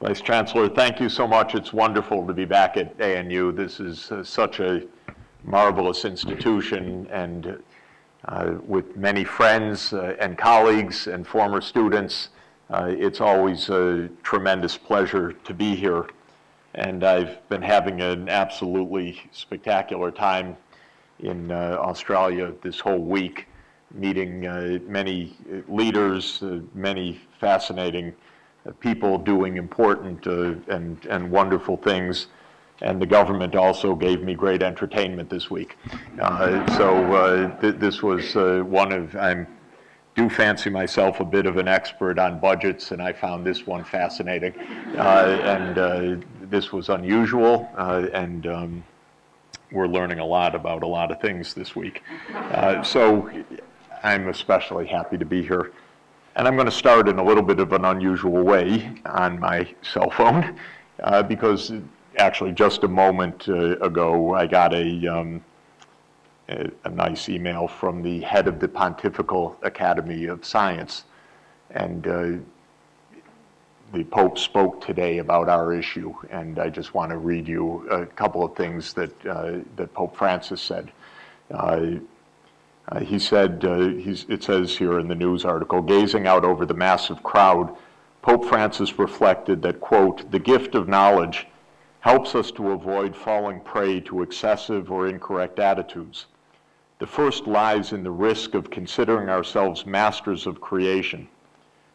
Vice Chancellor, thank you so much. It's wonderful to be back at ANU. This is uh, such a marvelous institution and uh, with many friends uh, and colleagues and former students. Uh, it's always a tremendous pleasure to be here. And I've been having an absolutely spectacular time in uh, Australia this whole week, meeting uh, many leaders, many fascinating people doing important uh, and, and wonderful things. And the government also gave me great entertainment this week. Uh, so uh, th this was uh, one of, I do fancy myself a bit of an expert on budgets, and I found this one fascinating. Uh, and this was unusual, and um, we're learning a lot about a lot of things this week. so I'm especially happy to be here. And I'm going to start in a little bit of an unusual way on my cell phone uh, because actually just a moment uh, ago I got a, um, a, a, nice email from the head of the Pontifical Academy of Science. And uh, the Pope spoke today about our issue, and I just want to read you a couple of things that, uh, that Pope Francis said. Uh, he said, uh, it says here in the news article, gazing out over the massive crowd, Pope Francis reflected that, quote, the gift of knowledge helps us to avoid falling prey to excessive or incorrect attitudes. The first lies in the risk of considering ourselves masters of creation.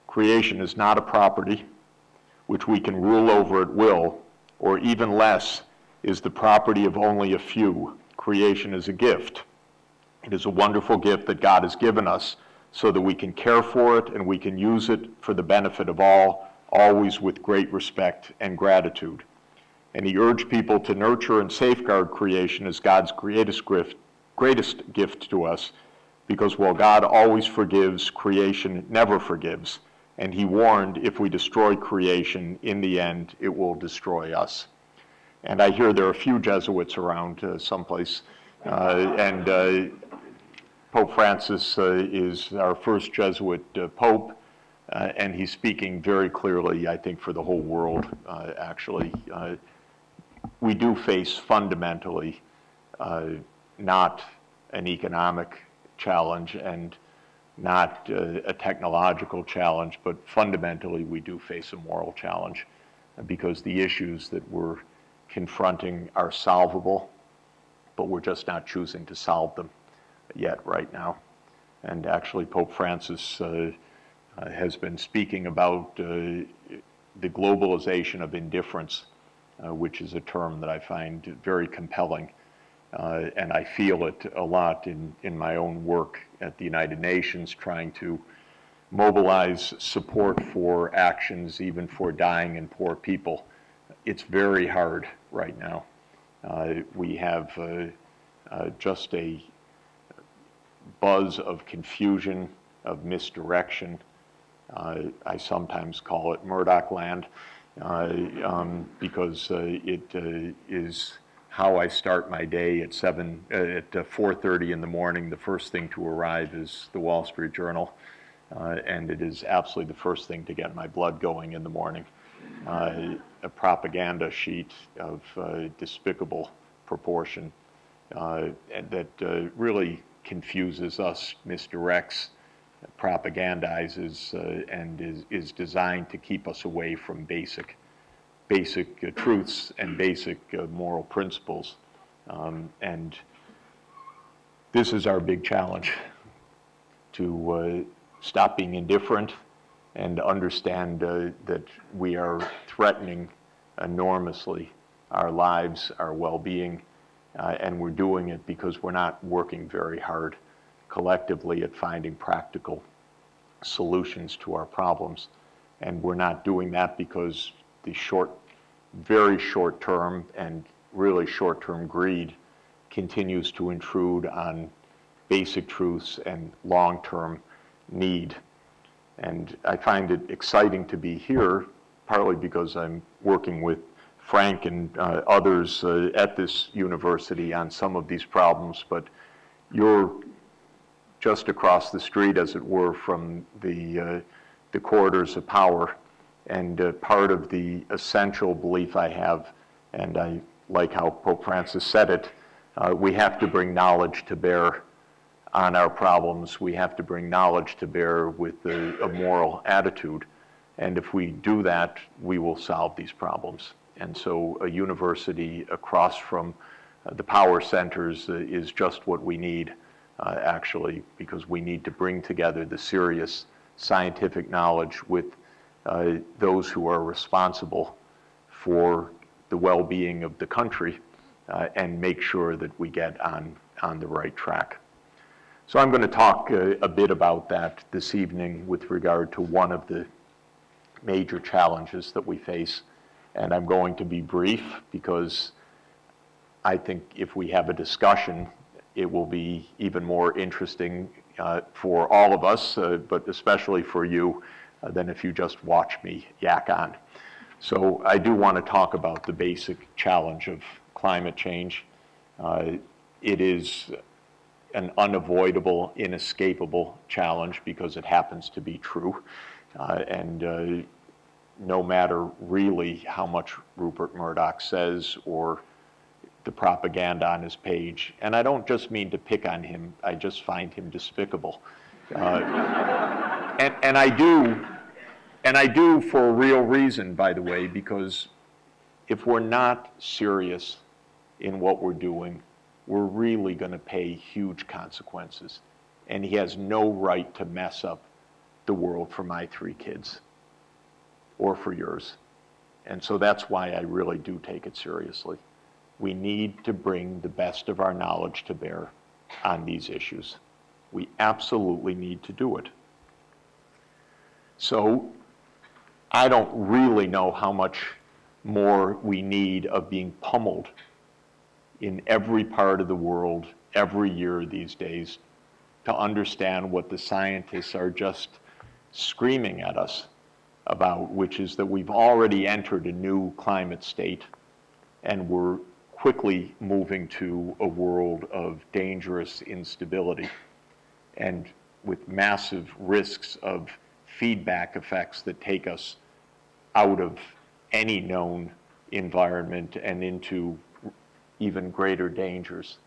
Creation is not a property which we can rule over at will, or even less, is the property of only a few. Creation is a gift. It is a wonderful gift that God has given us so that we can care for it and we can use it for the benefit of all, always with great respect and gratitude. And he urged people to nurture and safeguard creation as God's greatest gift, greatest gift to us, because while God always forgives, creation never forgives. And he warned if we destroy creation, in the end, it will destroy us. And I hear there are a few Jesuits around uh, someplace. Uh, and uh, Pope Francis uh, is our first Jesuit uh, Pope, uh, and he's speaking very clearly, I think, for the whole world, actually. we do face fundamentally not an economic challenge and not uh, a technological challenge, but fundamentally we do face a moral challenge because the issues that we're confronting are solvable, but we're just not choosing to solve them yet right now. And actually, Pope Francis uh, uh, has been speaking about uh, the globalization of indifference, uh, which is a term that I find very compelling. Uh, and I feel it a lot in, in my own work at the United Nations, trying to mobilize support for actions, even for dying and poor people. It's very hard right now. Uh, we have just a buzz of confusion, of misdirection. Uh, I sometimes call it Murdoch land uh, um, because uh, it uh, is how I start my day at 7, uh, at 4.30 in the morning. The first thing to arrive is the Wall Street Journal. and it is absolutely the first thing to get my blood going in the morning. a propaganda sheet of despicable proportion that really confuses us, misdirects, propagandizes, uh, and is, is designed to keep us away from basic, basic uh, truths and basic uh, moral principles. Um, and this is our big challenge to uh, stop being indifferent and understand uh, that we are threatening enormously our lives, our well-being, uh, and we're doing it because we're not working very hard collectively at finding practical solutions to our problems. And we're not doing that because the short, very short term and really short term greed continues to intrude on basic truths and long term need. And I find it exciting to be here, partly because I'm working with Frank and uh, others uh, at this university on some of these problems, but you're just across the street, as it were, from the, uh, the corridors of power. And uh, part of the essential belief I have, and I like how Pope Francis said it, uh, we have to bring knowledge to bear on our problems. We have to bring knowledge to bear with a, a moral attitude. And if we do that, we will solve these problems. And so a university across from uh, the power centers uh, is just what we need, uh, actually, because we need to bring together the serious scientific knowledge with those who are responsible for the well-being of the country and make sure that we get on, on the right track. So I'm going to talk uh, a bit about that this evening with regard to one of the major challenges that we face. And I'm going to be brief because I think if we have a discussion, it will be even more interesting uh, for all of us, uh, but especially for you, uh, than if you just watch me yak on. So I do want to talk about the basic challenge of climate change. Uh, it is an unavoidable, inescapable challenge because it happens to be true. Uh, and uh, no matter really how much Rupert Murdoch says or the propaganda on his page, and I don't just mean to pick on him, I just find him despicable. Uh, and, and I do, and I do for a real reason, by the way, because if we're not serious in what we're doing, we're really going to pay huge consequences. And he has no right to mess up the world for my three kids or for yours. And so that's why I really do take it seriously. We need to bring the best of our knowledge to bear on these issues. We absolutely need to do it. So I don't really know how much more we need of being pummeled in every part of the world every year these days to understand what the scientists are just screaming at us about, which is that we've already entered a new climate state and we're quickly moving to a world of dangerous instability and with massive risks of feedback effects that take us out of any known environment and into even greater dangers.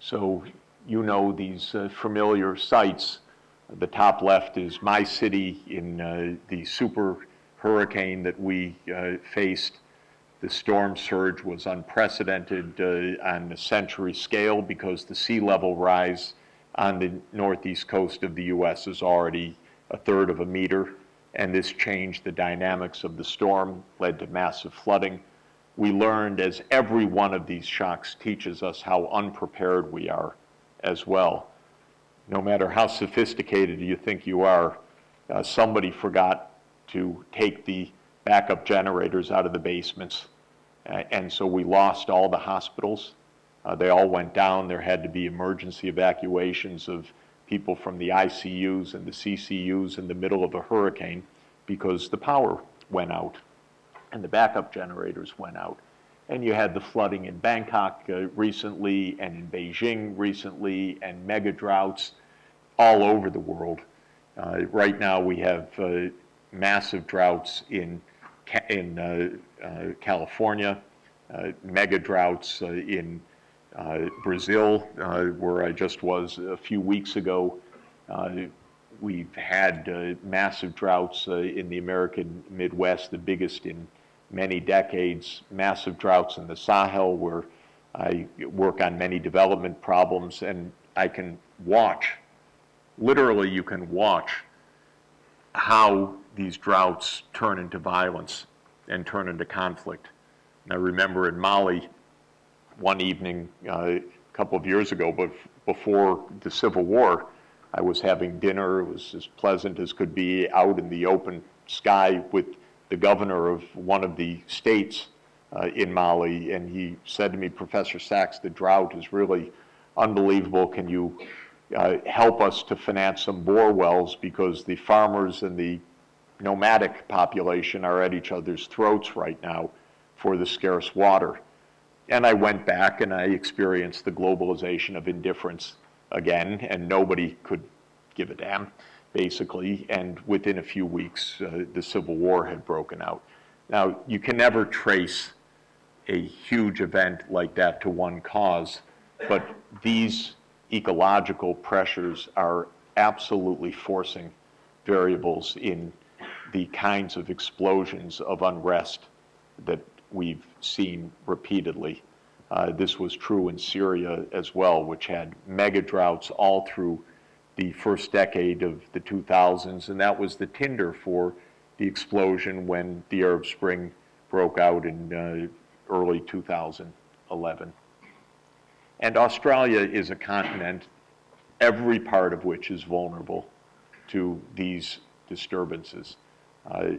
So you know these uh, familiar sites. The top left is my city in uh, the super hurricane that we uh, faced. The storm surge was unprecedented uh, on a century scale because the sea level rise on the northeast coast of the U.S. is already a third of a meter, and this changed the dynamics of the storm, led to massive flooding we learned as every one of these shocks teaches us how unprepared we are as well. No matter how sophisticated you think you are, uh, somebody forgot to take the backup generators out of the basements. Uh, and so we lost all the hospitals. Uh, they all went down. There had to be emergency evacuations of people from the ICUs and the CCUs in the middle of a hurricane because the power went out and the backup generators went out. And you had the flooding in Bangkok uh, recently and in Beijing recently and mega droughts all over the world. Uh, right now we have uh, massive droughts in, in uh, uh, California, uh, mega droughts in Brazil, where I just was a few weeks ago. we've had massive droughts in the American Midwest, the biggest in many decades, massive droughts in the Sahel where I work on many development problems and I can watch, literally you can watch how these droughts turn into violence and turn into conflict. And I remember in Mali one evening uh, a couple of years ago, but before the Civil War, I was having dinner. It was as pleasant as could be out in the open sky with the governor of one of the states uh, in Mali, and he said to me, Professor Sachs, the drought is really unbelievable. Can you uh, help us to finance some bore wells because the farmers and the nomadic population are at each other's throats right now for the scarce water. And I went back and I experienced the globalization of indifference again, and nobody could give a damn basically, and within a few weeks, uh, the Civil War had broken out. Now, you can never trace a huge event like that to one cause, but these ecological pressures are absolutely forcing variables in the kinds of explosions of unrest that we've seen repeatedly. Uh, this was true in Syria as well, which had mega droughts all through the first decade of the 2000s, and that was the tinder for the explosion when the Arab Spring broke out in uh, early 2011. And Australia is a continent, every part of which is vulnerable to these disturbances. Uh,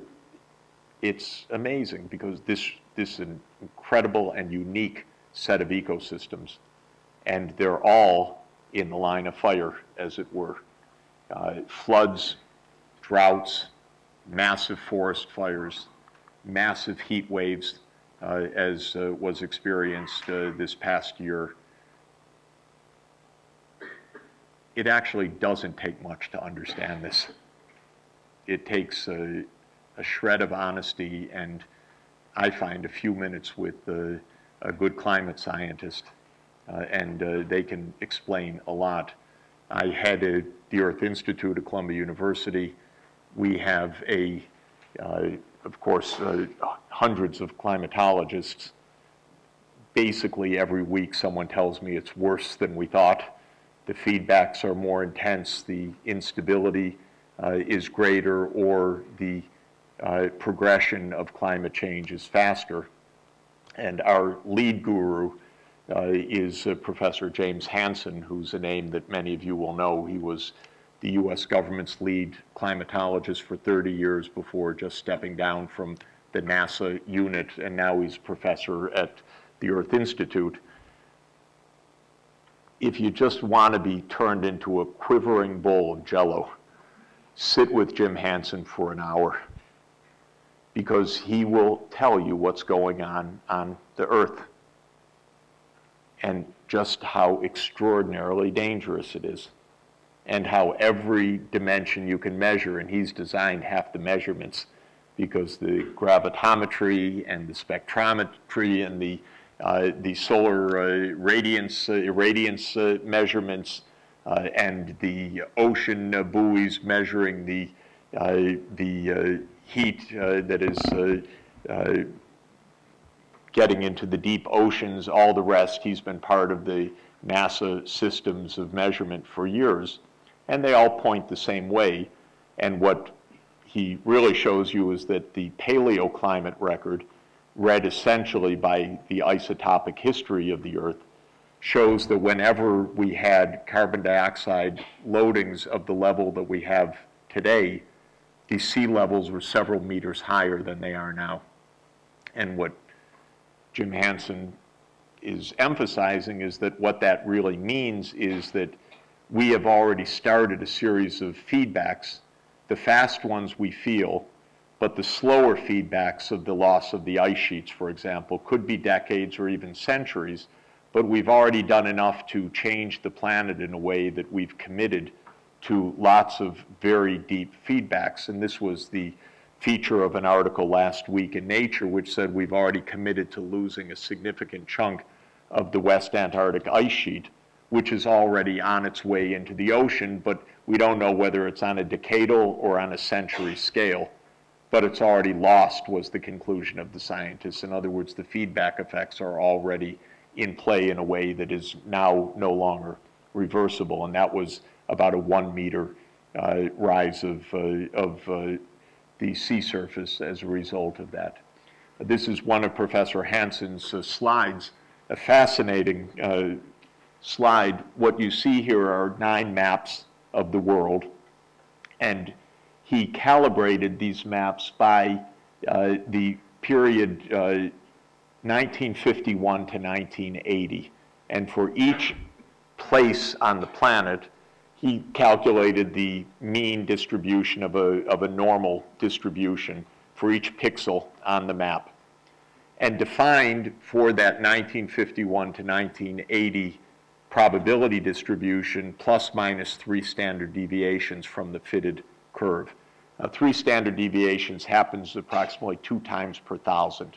it's amazing because this, this incredible and unique set of ecosystems, and they're all in the line of fire, as it were. Uh, floods, droughts, massive forest fires, massive heat waves, uh, as uh, was experienced uh, this past year. It actually doesn't take much to understand this. It takes a, a shred of honesty and I find a few minutes with a, good climate scientist uh, and uh, they can explain a lot. I headed the Earth Institute at Columbia University. We have a, uh, of course, uh, hundreds of climatologists. Basically, every week someone tells me it's worse than we thought. The feedbacks are more intense, the instability uh, is greater, or the uh, progression of climate change is faster. And our lead guru uh, is uh, Professor James Hansen, who's a name that many of you will know. He was the U.S. government's lead climatologist for 30 years before just stepping down from the NASA unit, and now he's professor at the Earth Institute. If you just want to be turned into a quivering bowl of jello, sit with Jim Hansen for an hour because he will tell you what's going on on the earth and just how extraordinarily dangerous it is and how every dimension you can measure, and he's designed half the measurements because the gravitometry and the spectrometry and the, the solar uh, radiance, uh, irradiance uh, measurements uh, and the ocean buoys measuring the, uh, the heat that is getting into the deep oceans, all the rest. He's been part of the NASA systems of measurement for years, and they all point the same way. And what he really shows you is that the paleoclimate record, read essentially by the isotopic history of the Earth, shows that whenever we had carbon dioxide loadings of the level that we have today, the sea levels were several meters higher than they are now. And what Jim Hansen is emphasizing is that what that really means is that we have already started a series of feedbacks. The fast ones we feel, but the slower feedbacks of the loss of the ice sheets, for example, could be decades or even centuries, but we've already done enough to change the planet in a way that we've committed to lots of very deep feedbacks. And this was the feature of an article last week in Nature, which said we've already committed to losing a significant chunk of the West Antarctic ice sheet, which is already on its way into the ocean, but we don't know whether it's on a decadal or on a century scale. But it's already lost, was the conclusion of the scientists. In other words, the feedback effects are already in play in a way that is now no longer reversible. And that was about a one meter uh, rise of, uh, of uh, the sea surface as a result of that. This is one of Professor Hansen's uh, slides, a fascinating uh, slide. What you see here are nine maps of the world, and he calibrated these maps by uh, the period 1951 uh, to 1980. And for each place on the planet, he calculated the mean distribution of a, of a normal distribution for each pixel on the map and defined for that 1951 to 1980 probability distribution plus minus three standard deviations from the fitted curve. Uh, three standard deviations happens approximately two times per thousand.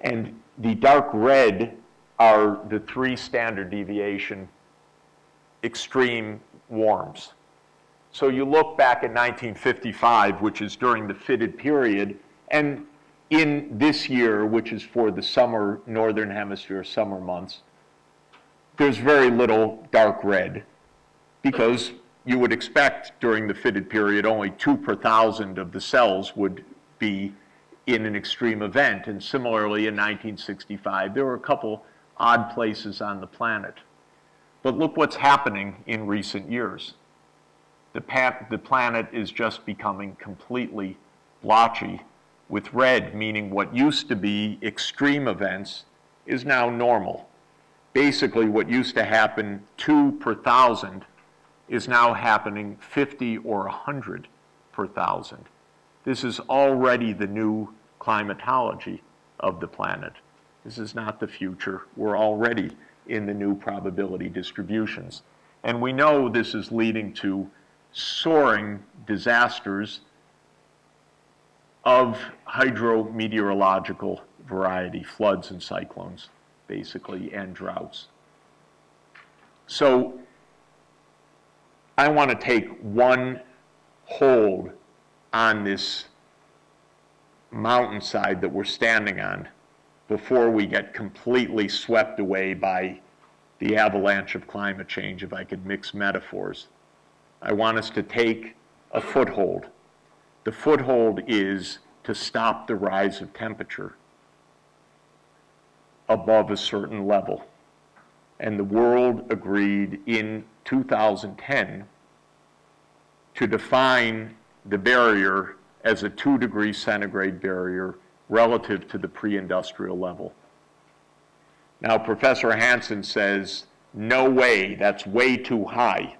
And the dark red are the three standard deviation extreme warms. So you look back at 1955, which is during the fitted period, and in this year, which is for the summer, northern hemisphere summer months, there's very little dark red because you would expect during the fitted period only two per thousand of the cells would be in an extreme event. And similarly, in 1965, there were a couple odd places on the planet. But look what's happening in recent years. The, the planet is just becoming completely blotchy with red, meaning what used to be extreme events is now normal. Basically, what used to happen two per thousand is now happening 50 or 100 per thousand. This is already the new climatology of the planet. This is not the future. We're already in the new probability distributions. And we know this is leading to soaring disasters of hydrometeorological variety, floods and cyclones, basically, and droughts. So I want to take one hold on this mountainside that we're standing on before we get completely swept away by the avalanche of climate change, if I could mix metaphors. I want us to take a foothold the foothold is to stop the rise of temperature above a certain level. And the world agreed in 2010 to define the barrier as a two degree centigrade barrier relative to the pre-industrial level. Now, Professor Hansen says, no way, that's way too high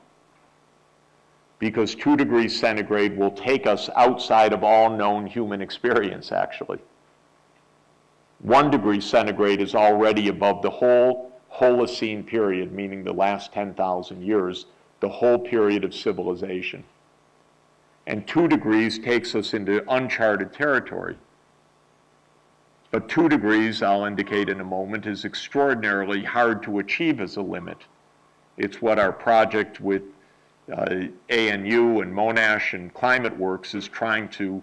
because two degrees centigrade will take us outside of all known human experience, actually. One degree centigrade is already above the whole Holocene period, meaning the last 10,000 years, the whole period of civilization. And two degrees takes us into uncharted territory. But two degrees, I'll indicate in a moment, is extraordinarily hard to achieve as a limit. It's what our project with uh, ANU and Monash and ClimateWorks is trying to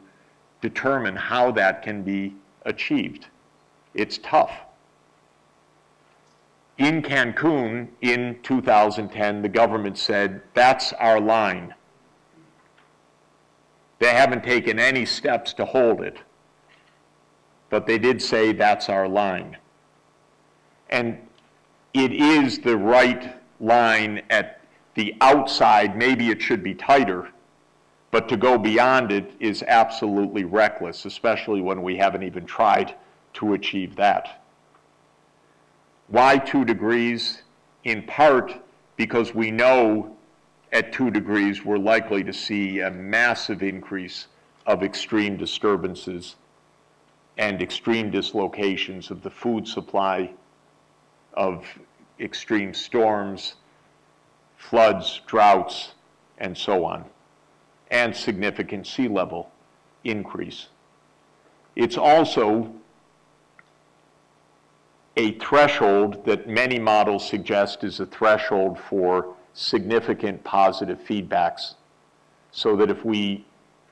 determine how that can be achieved. It's tough. In Cancun in 2010, the government said, that's our line. They haven't taken any steps to hold it, but they did say that's our line. And it is the right line at the outside, maybe it should be tighter, but to go beyond it is absolutely reckless, especially when we haven't even tried to achieve that. Why two degrees? In part because we know at two degrees we're likely to see a massive increase of extreme disturbances and extreme dislocations of the food supply, of extreme storms, floods, droughts, and so on, and significant sea level increase. It's also a threshold that many models suggest is a threshold for significant positive feedbacks so that if we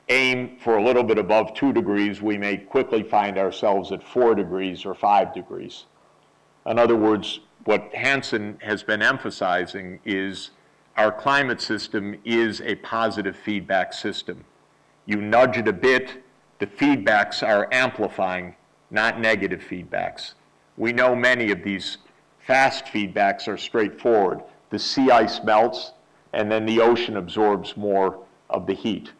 aim for a little bit above two degrees, we may quickly find ourselves at four degrees or five degrees. In other words, what Hansen has been emphasizing is our climate system is a positive feedback system. You nudge it a bit, the feedbacks are amplifying, not negative feedbacks. We know many of these fast feedbacks are straightforward. The sea ice melts, and then the ocean absorbs more of the heat.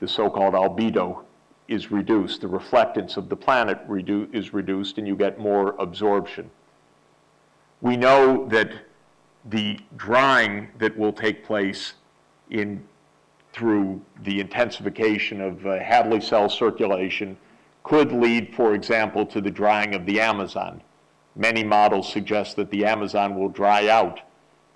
The so-called albedo is reduced. The reflectance of the planet redu is reduced, and you get more absorption. We know that the drying that will take place in through the intensification of uh, Hadley cell circulation could lead, for example, to the drying of the Amazon. Many models suggest that the Amazon will dry out,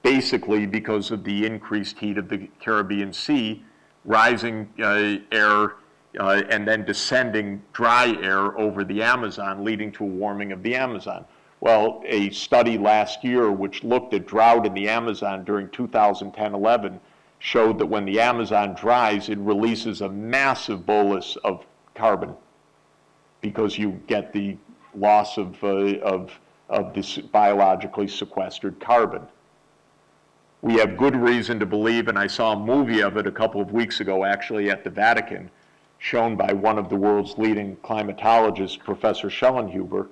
basically because of the increased heat of the Caribbean Sea, rising uh, air uh, and then descending dry air over the Amazon, leading to a warming of the Amazon. Well, a study last year which looked at drought in the Amazon during 2010-11 showed that when the Amazon dries, it releases a massive bolus of carbon because you get the loss of, uh, of, of this biologically sequestered carbon. We have good reason to believe, and I saw a movie of it a couple of weeks ago actually at the Vatican, shown by one of the world's leading climatologists, Professor Schellnhuber,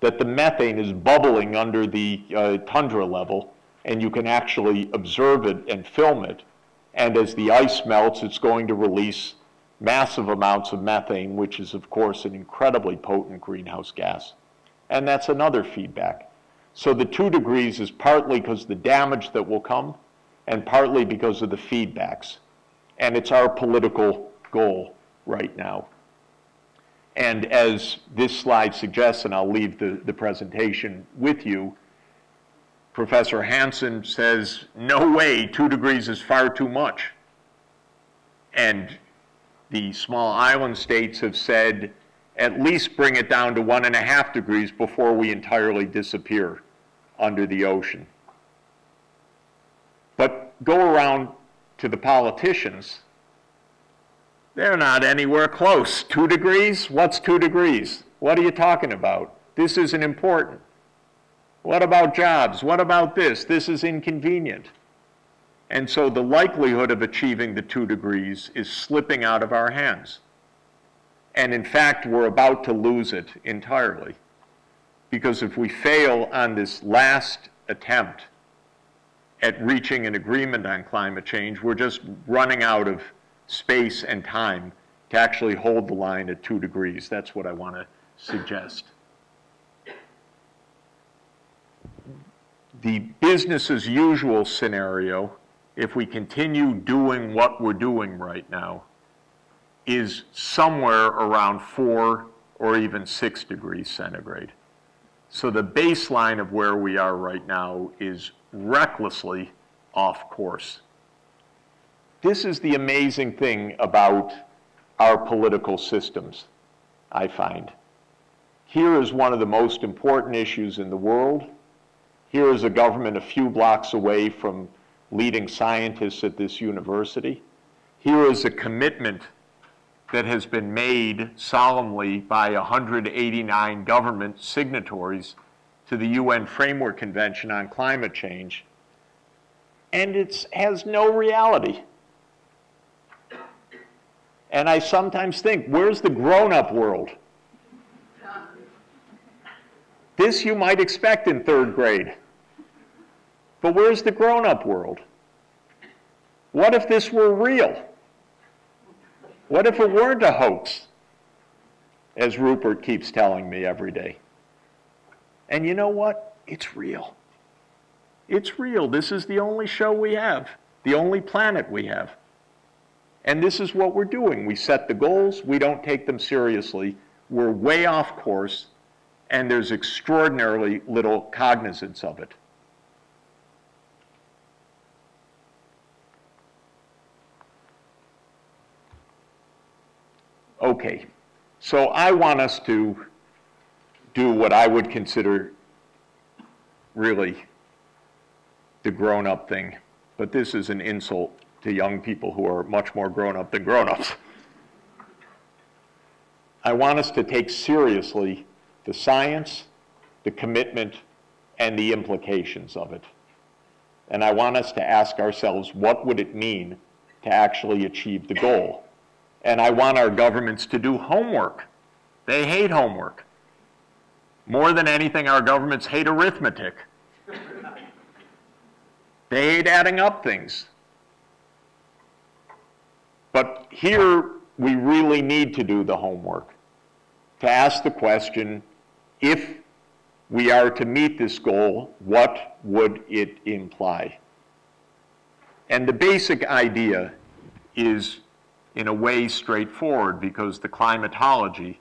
that the methane is bubbling under the uh, tundra level, and you can actually observe it and film it. And as the ice melts, it's going to release massive amounts of methane, which is, of course, an incredibly potent greenhouse gas. And that's another feedback. So the two degrees is partly because the damage that will come, and partly because of the feedbacks. And it's our political goal right now. And as this slide suggests, and I'll leave the, the presentation with you, Professor Hansen says, no way, two degrees is far too much. And the small island states have said, at least bring it down to one and a half degrees before we entirely disappear under the ocean. But go around to the politicians, they're not anywhere close. Two degrees? What's two degrees? What are you talking about? This isn't important. What about jobs? What about this? This is inconvenient. And so the likelihood of achieving the two degrees is slipping out of our hands. And in fact, we're about to lose it entirely. Because if we fail on this last attempt at reaching an agreement on climate change, we're just running out of space and time to actually hold the line at two degrees. That's what I want to suggest. the business as usual scenario, if we continue doing what we're doing right now, is somewhere around four or even six degrees centigrade. So the baseline of where we are right now is recklessly off course. This is the amazing thing about our political systems, I find. Here is one of the most important issues in the world here is a government a few blocks away from leading scientists at this university. Here is a commitment that has been made solemnly by 189 government signatories to the UN Framework Convention on Climate Change, and it has no reality. And I sometimes think, where's the grown-up world? This you might expect in third grade. But where's the grown-up world? What if this were real? What if it weren't a hoax? As Rupert keeps telling me every day. And you know what? It's real. It's real. This is the only show we have, the only planet we have. And this is what we're doing. We set the goals, we don't take them seriously, we're way off course, and there's extraordinarily little cognizance of it. Okay, so I want us to do what I would consider really the grown up thing, but this is an insult to young people who are much more grown up than grown ups. I want us to take seriously the science, the commitment, and the implications of it. And I want us to ask ourselves what would it mean to actually achieve the goal? And I want our governments to do homework. They hate homework. More than anything, our governments hate arithmetic. They hate adding up things. But here, we really need to do the homework to ask the question, if we are to meet this goal, what would it imply? And the basic idea is in a way straightforward because the climatology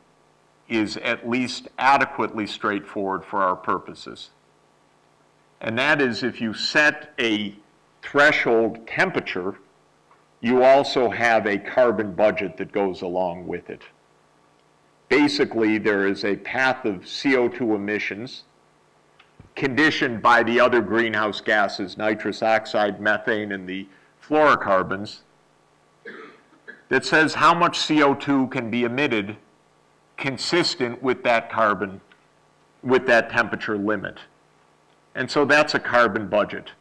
is at least adequately straightforward for our purposes. And that is if you set a threshold temperature, you also have a carbon budget that goes along with it. Basically, there is a path of CO2 emissions conditioned by the other greenhouse gases, nitrous oxide, methane, and the fluorocarbons, that says how much CO2 can be emitted consistent with that carbon, with that temperature limit. And so that's a carbon budget.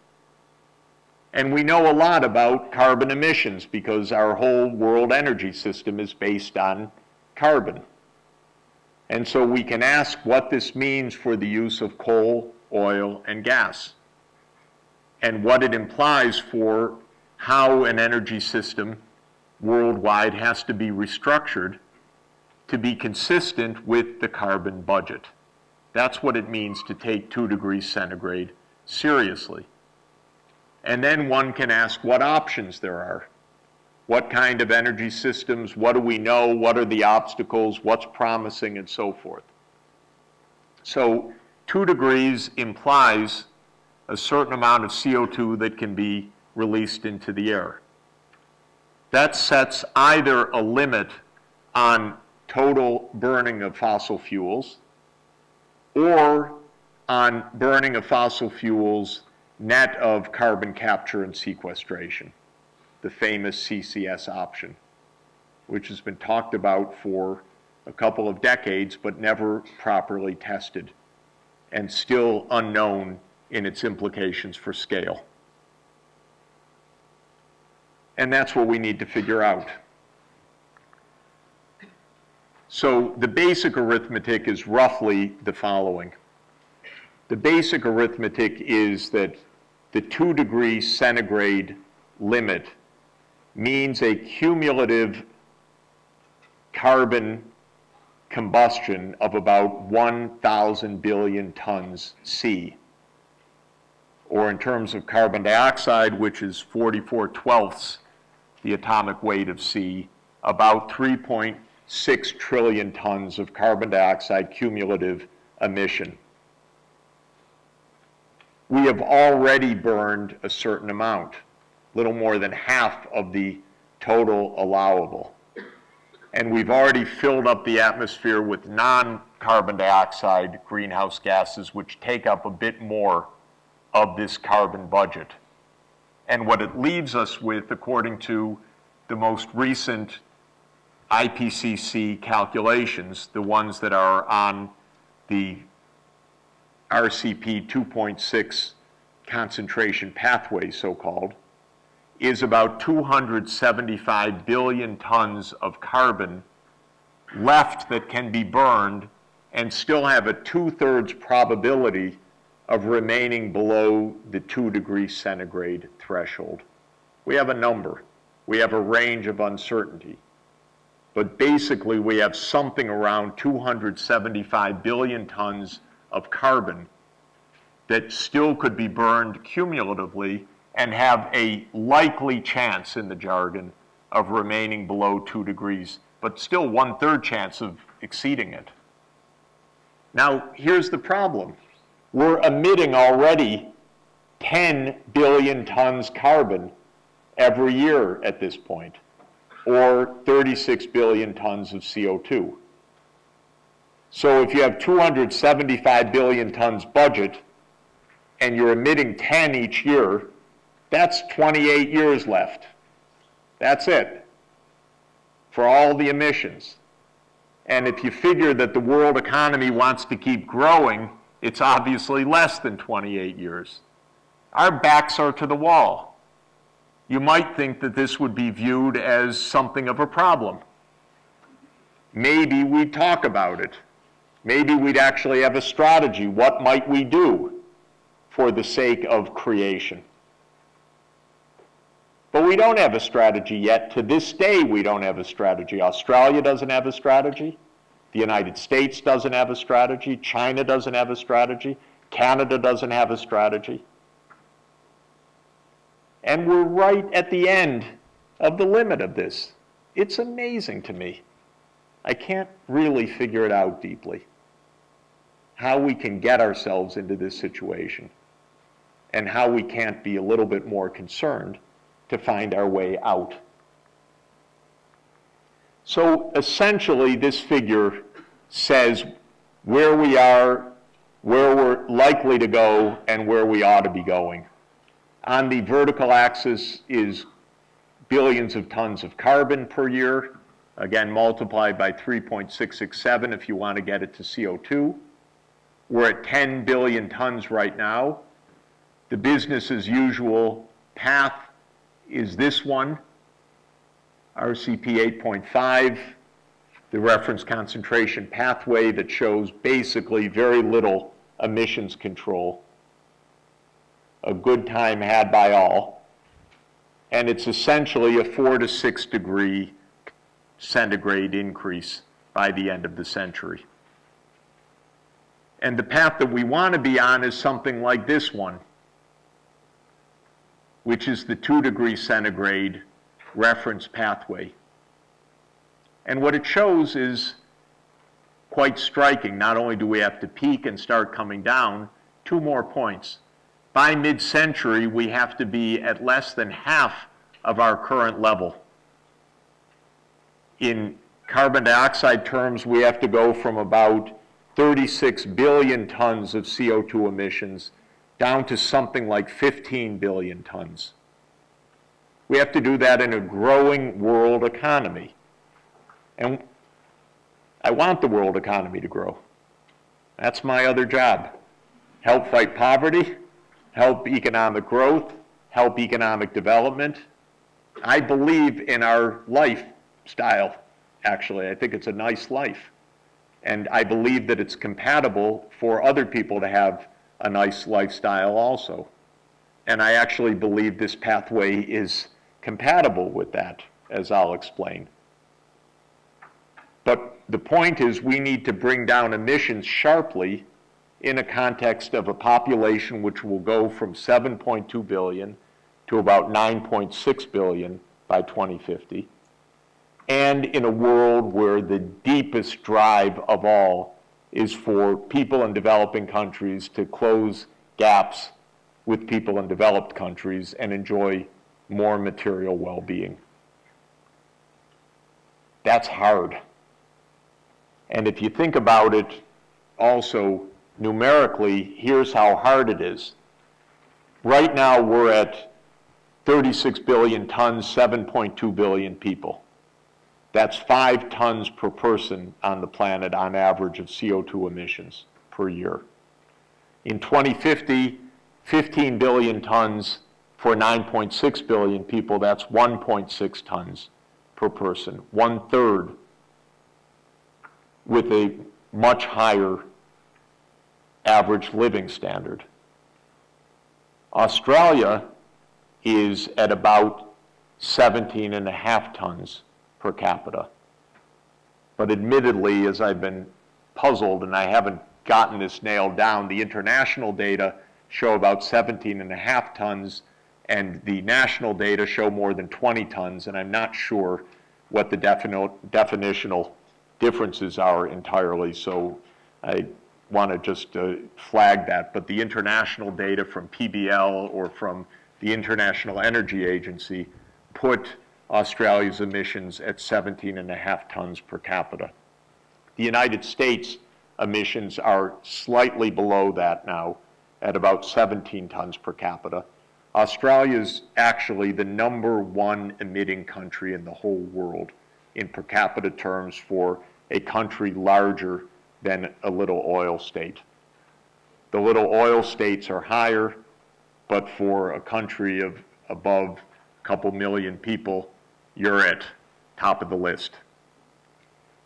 And we know a lot about carbon emissions because our whole world energy system is based on carbon. And so we can ask what this means for the use of coal, oil, and gas, and what it implies for how an energy system worldwide has to be restructured to be consistent with the carbon budget. That's what it means to take 2 degrees centigrade seriously. And then one can ask what options there are. What kind of energy systems? What do we know? What are the obstacles? What's promising? And so forth. So 2 degrees implies a certain amount of CO2 that can be released into the air. That sets either a limit on total burning of fossil fuels or on burning of fossil fuels net of carbon capture and sequestration the famous CCS option, which has been talked about for a couple of decades but never properly tested and still unknown in its implications for scale. And that's what we need to figure out. So the basic arithmetic is roughly the following. The basic arithmetic is that the two degree centigrade limit means a cumulative carbon combustion of about 1,000 billion tons C. Or in terms of carbon dioxide, which is 44 twelfths the atomic weight of C, about 3.6 trillion tons of carbon dioxide cumulative emission. We have already burned a certain amount little more than half of the total allowable. And we've already filled up the atmosphere with non-carbon dioxide greenhouse gases, which take up a bit more of this carbon budget. And what it leaves us with, according to the most recent IPCC calculations, the ones that are on the RCP 2.6 concentration pathway, so-called, is about 275 billion tons of carbon left that can be burned and still have a two-thirds probability of remaining below the 2 degrees centigrade threshold. We have a number. We have a range of uncertainty. But basically, we have something around 275 billion tons of carbon that still could be burned cumulatively and have a likely chance in the jargon of remaining below two degrees, but still one third chance of exceeding it. Now, here's the problem. We're emitting already 10 billion tons carbon every year at this point, or 36 billion tons of CO2. So if you have 275 billion tons budget and you're emitting 10 each year, that's 28 years left. That's it for all the emissions. And if you figure that the world economy wants to keep growing, it's obviously less than 28 years. Our backs are to the wall. You might think that this would be viewed as something of a problem. Maybe we'd talk about it. Maybe we'd actually have a strategy. What might we do for the sake of creation? But we don't have a strategy yet. To this day, we don't have a strategy. Australia doesn't have a strategy. The United States doesn't have a strategy. China doesn't have a strategy. Canada doesn't have a strategy. And we're right at the end of the limit of this. It's amazing to me. I can't really figure it out deeply. How we can get ourselves into this situation and how we can't be a little bit more concerned to find our way out. So essentially, this figure says where we are, where we're likely to go, and where we ought to be going. On the vertical axis is billions of tons of carbon per year, again multiplied by 3.667 if you want to get it to CO2. We're at 10 billion tons right now. The business as usual path is this one, RCP 8.5, the reference concentration pathway that shows basically very little emissions control. A good time had by all. And it's essentially a four to six degree centigrade increase by the end of the century. And the path that we want to be on is something like this one, which is the two degree centigrade reference pathway. And what it shows is quite striking. Not only do we have to peak and start coming down, two more points. By mid-century, we have to be at less than half of our current level. In carbon dioxide terms, we have to go from about 36 billion tons of CO2 emissions down to something like 15 billion tons. We have to do that in a growing world economy. And I want the world economy to grow. That's my other job. Help fight poverty, help economic growth, help economic development. I believe in our lifestyle, actually. I think it's a nice life. And I believe that it's compatible for other people to have a nice lifestyle also. And I actually believe this pathway is compatible with that, as I'll explain. But the point is we need to bring down emissions sharply in a context of a population which will go from 7.2 billion to about 9.6 billion by 2050, and in a world where the deepest drive of all is for people in developing countries to close gaps with people in developed countries and enjoy more material well-being. That's hard. And if you think about it also numerically, here's how hard it is. Right now we're at 36 billion tons, 7.2 billion people. That's five tons per person on the planet on average of CO2 emissions per year. In 2050, 15 billion tons for 9.6 billion people, that's 1.6 tons per person, one third with a much higher average living standard. Australia is at about 17 and a half tons per capita. But admittedly, as I've been puzzled and I haven't gotten this nailed down, the international data show about 17 and a half tons and the national data show more than 20 tons, and I'm not sure what the definitional differences are entirely, so I want to just uh, flag that. But the international data from PBL or from the International Energy Agency put Australia's emissions at 17 and a half tons per capita. The United States emissions are slightly below that now at about 17 tons per capita. Australia is actually the number one emitting country in the whole world in per capita terms for a country larger than a little oil state. The little oil states are higher, but for a country of above a couple million people, you're at top of the list.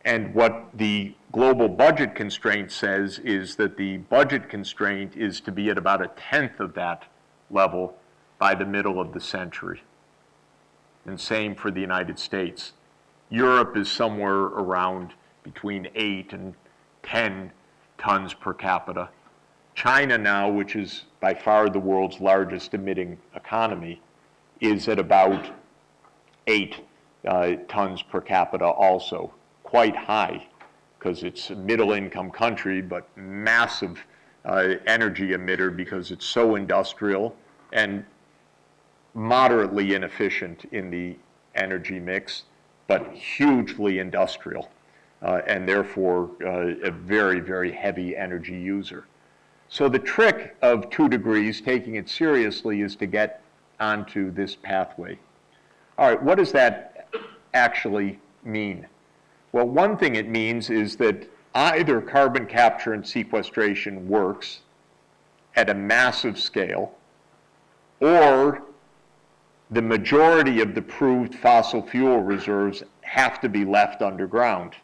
And what the global budget constraint says is that the budget constraint is to be at about a tenth of that level by the middle of the century. And same for the United States. Europe is somewhere around between 8 and 10 tons per capita. China now, which is by far the world's largest emitting economy, is at about 8 uh, tons per capita also, quite high because it's a middle income country, but massive uh, energy emitter because it's so industrial and moderately inefficient in the energy mix, but hugely industrial, uh, and therefore uh, a very, very heavy energy user. So the trick of two degrees, taking it seriously, is to get onto this pathway. All right, what does that actually mean? Well, one thing it means is that either carbon capture and sequestration works at a massive scale, or the majority of the proved fossil fuel reserves have to be left underground.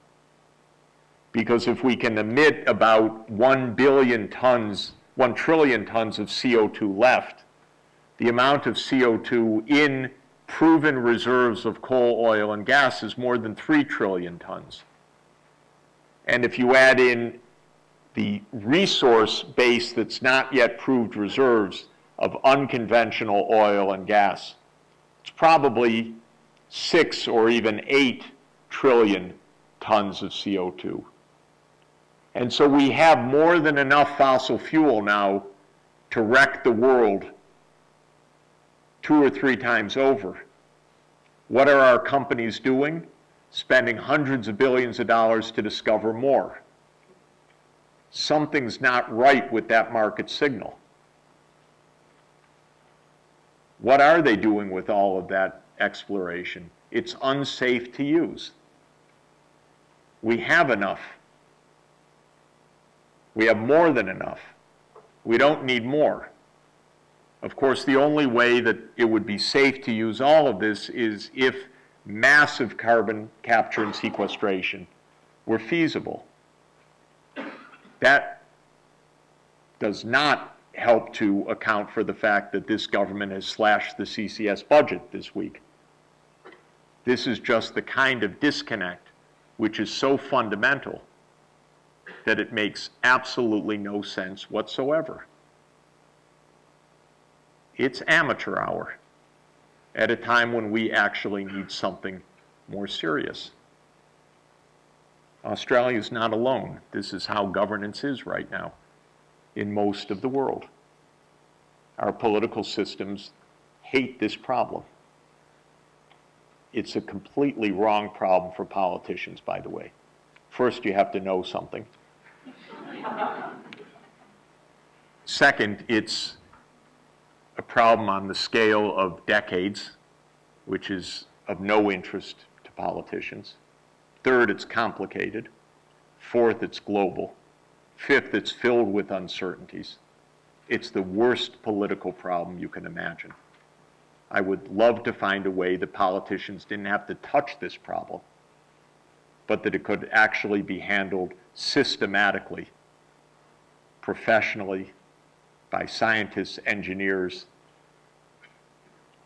Because if we can emit about 1 billion tons, 1 trillion tons of CO2 left, the amount of CO2 in proven reserves of coal, oil, and gas is more than 3 trillion tons. And if you add in the resource base that's not yet proved reserves of unconventional oil and gas, it's probably 6 or even 8 trillion tons of CO2. And so we have more than enough fossil fuel now to wreck the world two or three times over. What are our companies doing? Spending hundreds of billions of dollars to discover more. Something's not right with that market signal. What are they doing with all of that exploration? It's unsafe to use. We have enough. We have more than enough. We don't need more. Of course, the only way that it would be safe to use all of this is if massive carbon capture and sequestration were feasible. That does not help to account for the fact that this government has slashed the CCS budget this week. This is just the kind of disconnect which is so fundamental that it makes absolutely no sense whatsoever. It's amateur hour at a time when we actually need something more serious. Australia is not alone. This is how governance is right now in most of the world. Our political systems hate this problem. It's a completely wrong problem for politicians, by the way. First, you have to know something. Second, it's a problem on the scale of decades, which is of no interest to politicians. Third, it's complicated. Fourth, it's global. Fifth, it's filled with uncertainties. It's the worst political problem you can imagine. I would love to find a way that politicians didn't have to touch this problem, but that it could actually be handled systematically, professionally, by scientists, engineers,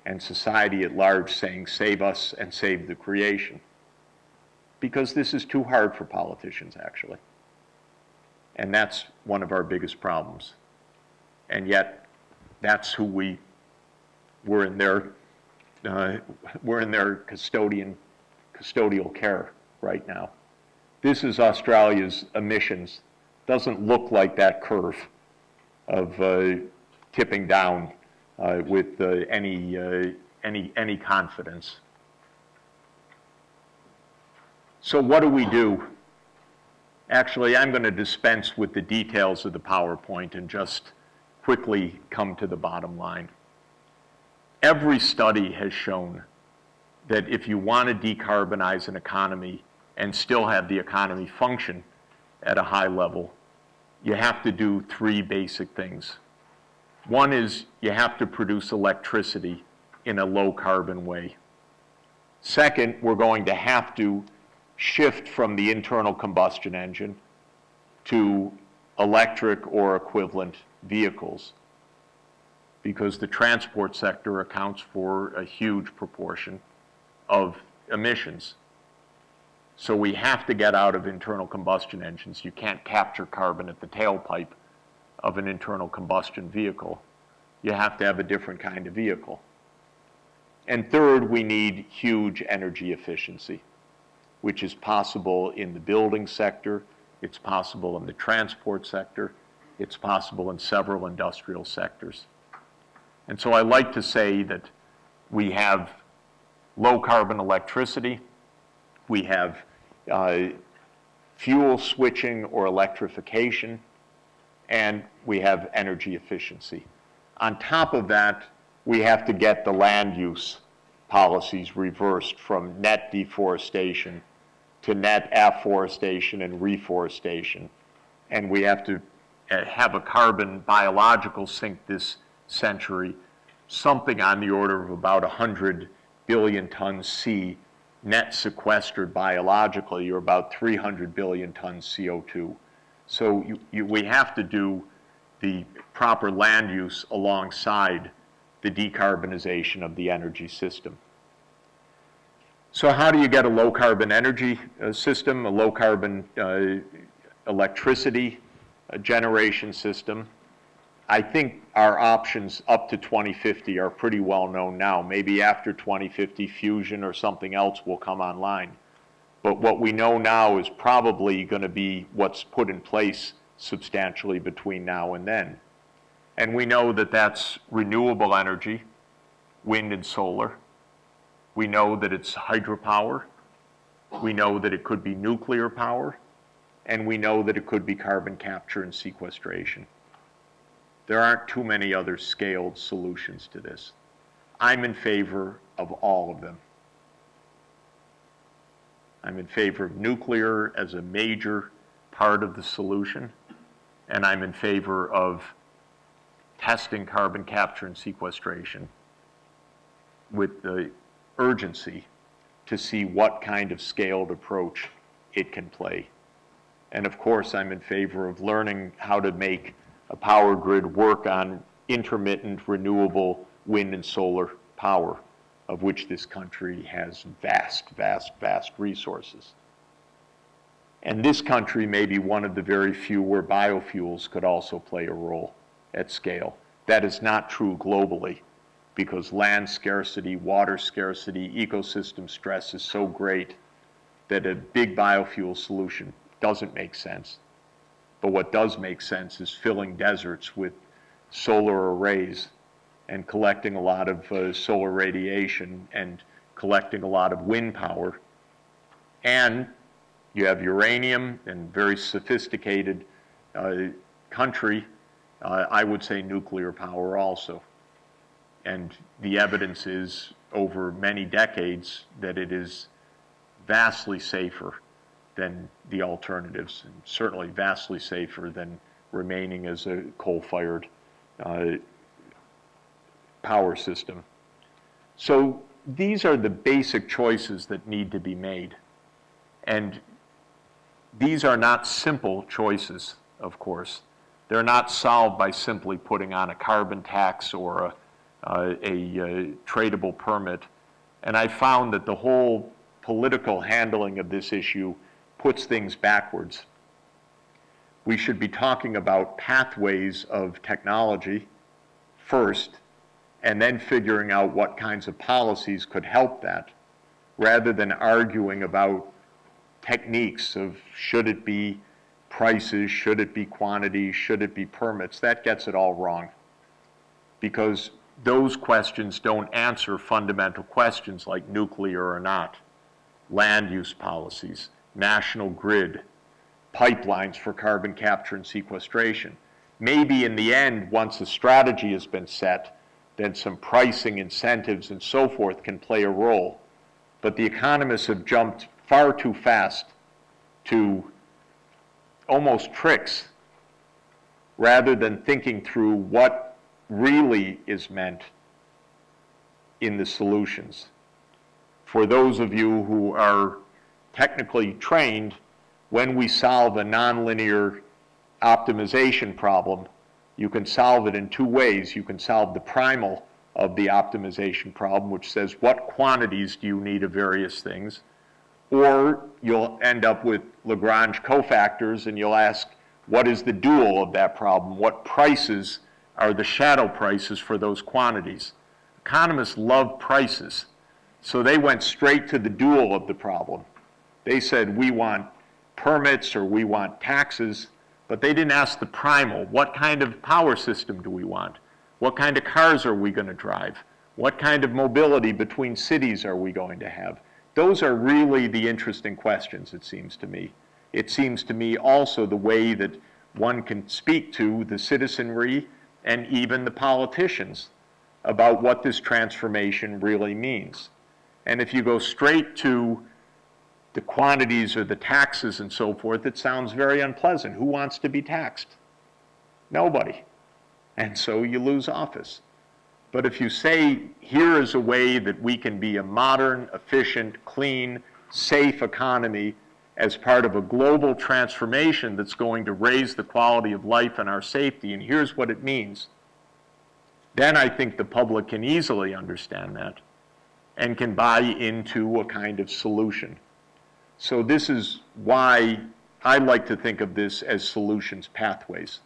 and society at large saying, save us and save the creation. Because this is too hard for politicians, actually. And that's one of our biggest problems. And yet, that's who we were in their, uh, we're in their custodian, custodial care right now. This is Australia's emissions. Doesn't look like that curve of uh, tipping down uh, with uh, any, uh, any, any confidence. So what do we do? Actually, I'm going to dispense with the details of the PowerPoint and just quickly come to the bottom line. Every study has shown that if you want to decarbonize an economy and still have the economy function at a high level, you have to do three basic things. One is you have to produce electricity in a low carbon way. Second, we're going to have to shift from the internal combustion engine to electric or equivalent vehicles because the transport sector accounts for a huge proportion of emissions. So we have to get out of internal combustion engines. You can't capture carbon at the tailpipe of an internal combustion vehicle. You have to have a different kind of vehicle. And third, we need huge energy efficiency. Which is possible in the building sector, it's possible in the transport sector, it's possible in several industrial sectors. And so I like to say that we have low carbon electricity, we have uh, fuel switching or electrification, and we have energy efficiency. On top of that, we have to get the land use policies reversed from net deforestation to net afforestation and reforestation. And we have to uh, have a carbon biological sink this century, something on the order of about 100 billion tons C net sequestered biologically, or about 300 billion tons CO2. So you, you, we have to do the proper land use alongside the decarbonization of the energy system. So how do you get a low carbon energy uh, system, a low carbon uh, electricity uh, generation system? I think our options up to 2050 are pretty well known now. Maybe after 2050, fusion or something else will come online. But what we know now is probably going to be what's put in place substantially between now and then. And we know that that's renewable energy, wind and solar. We know that it's hydropower. We know that it could be nuclear power. And we know that it could be carbon capture and sequestration. There aren't too many other scaled solutions to this. I'm in favor of all of them. I'm in favor of nuclear as a major part of the solution, and I'm in favor of testing carbon capture and sequestration with the urgency to see what kind of scaled approach it can play. And of course, I'm in favor of learning how to make a power grid work on intermittent renewable wind and solar power, of which this country has vast, vast, vast resources. And this country may be one of the very few where biofuels could also play a role at scale. That is not true globally because land scarcity, water scarcity, ecosystem stress is so great that a big biofuel solution doesn't make sense. But what does make sense is filling deserts with solar arrays and collecting a lot of uh, solar radiation and collecting a lot of wind power. And you have uranium and very sophisticated uh, country, uh, I would say nuclear power also. And the evidence is over many decades that it is vastly safer than the alternatives, and certainly vastly safer than remaining as a coal-fired uh, power system. So these are the basic choices that need to be made. And these are not simple choices, of course. They're not solved by simply putting on a carbon tax or a, uh, a, uh, tradable permit. And I found that the whole political handling of this issue puts things backwards. We should be talking about pathways of technology first, and then figuring out what kinds of policies could help that, rather than arguing about techniques of should it be prices, should it be quantities, should it be permits. That gets it all wrong. Because those questions don't answer fundamental questions like nuclear or not, land use policies, national grid, pipelines for carbon capture and sequestration. Maybe in the end, once a strategy has been set, then some pricing incentives and so forth can play a role. But the economists have jumped far too fast to almost tricks rather than thinking through what really is meant in the solutions. For those of you who are technically trained when we solve a nonlinear optimization problem, you can solve it in two ways. You can solve the primal of the optimization problem, which says what quantities do you need of various things, or you'll end up with Lagrange cofactors and you'll ask, what is the dual of that problem? What prices are the shadow prices for those quantities? Economists love prices, so they went straight to the dual of the problem. They said, we want permits or we want taxes, but they didn't ask the primal, what kind of power system do we want? What kind of cars are we going to drive? What kind of mobility between cities are we going to have? Those are really the interesting questions, it seems to me. It seems to me also the way that one can speak to the citizenry and even the politicians about what this transformation really means. And if you go straight to the quantities or the taxes and so forth, it sounds very unpleasant. Who wants to be taxed? Nobody. And so you lose office. But if you say, here is a way that we can be a modern, efficient, clean, safe economy as part of a global transformation that's going to raise the quality of life and our safety, and here's what it means, then I think the public can easily understand that and can buy into a kind of solution. So this is why I like to think of this as solutions pathways.